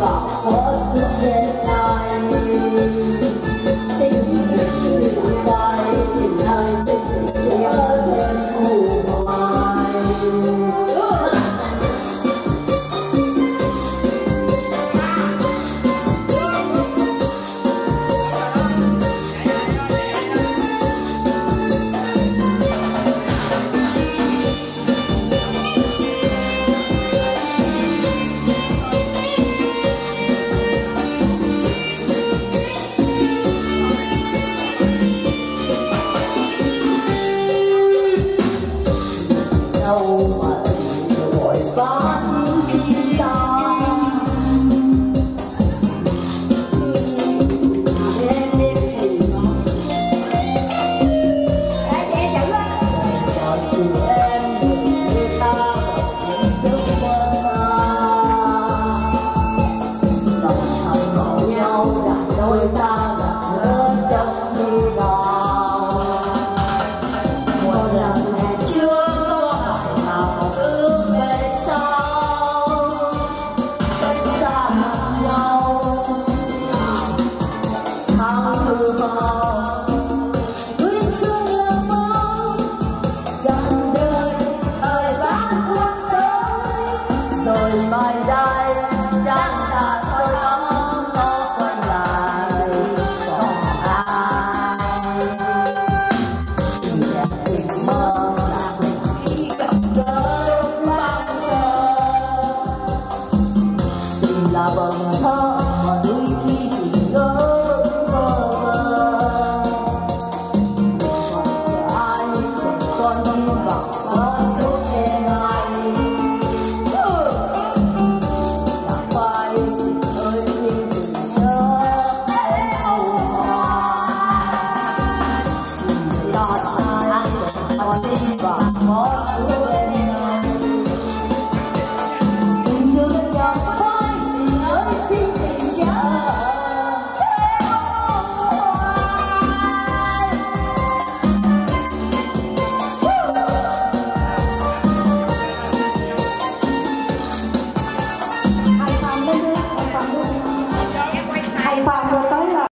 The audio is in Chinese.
把我思念。Ooh.